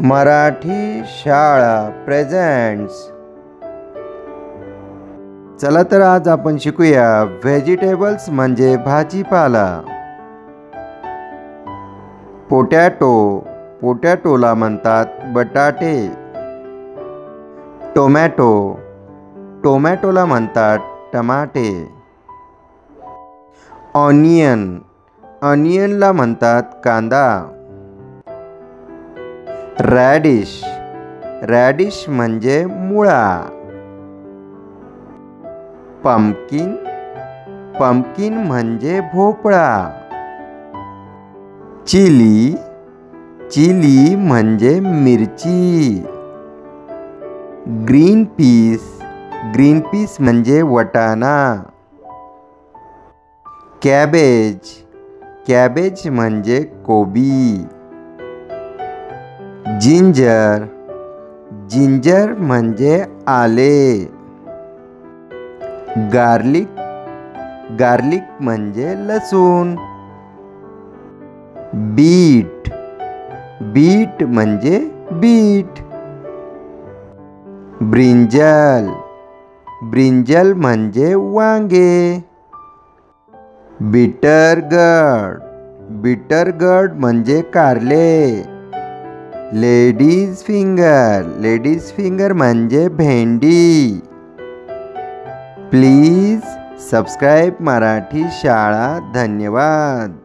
मराठी शाळा प्रेझेंट्स चला तर आज आपण शिकूया व्हेजिटेबल्स म्हणजे भाजीपाला. पोटॅटो पोटॅटोला म्हणतात बटाटे. टोमॅटो टोमॅटोला म्हणतात टमाटे. ऑनियन ऑनियनला म्हणतात कांदा. रॅडिश रॅडिश म्हणजे मुळा. पंपकिन पंपकिन म्हणजे भोपळा. चिली चिली म्हणजे मिरची. ग्रीन पीस ग्रीन पीस म्हणजे वटाणा. कॅबेज कॅबेज म्हणजे कोबी. जिंजर जिंजर म्हणजे आले. गार्लिक गार्लिक म्हणजे लसूण. बीट बीट म्हणजे बीट ब्रिंजल ब्रिंजल म्हणजे वांगे. बिटरगड बिटरगड म्हणजे कारले. लेडीज़ फिंगर लेडीज़ फिंगर मज़े भेंडी प्लीज़ सबस्क्राईब मराठी शाला धन्यवाद